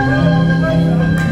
que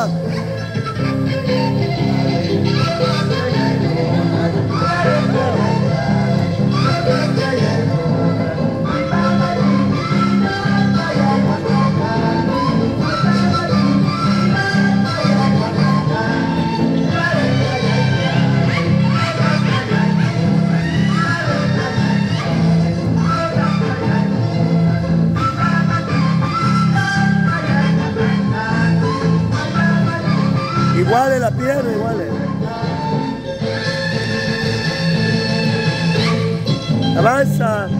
嗯。La pierna, iguales. Avanza.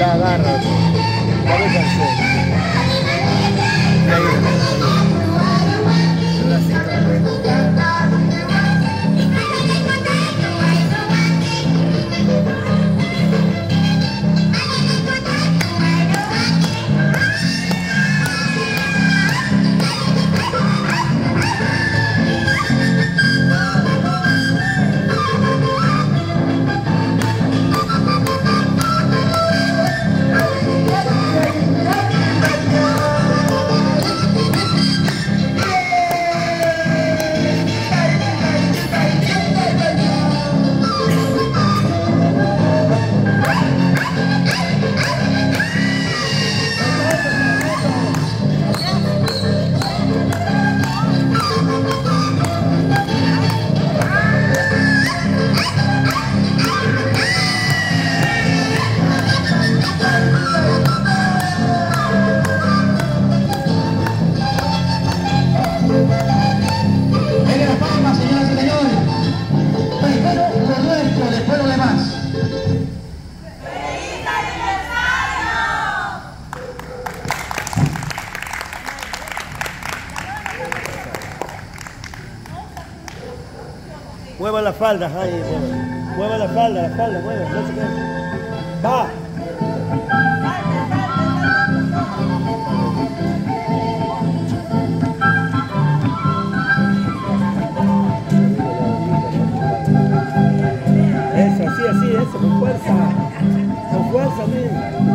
Ya agarra. Ya me faldas ahí, mueva. mueva la falda, la falda, mueva, no se quede. Va. Eso, así, así, eso, con fuerza. Con fuerza, miren.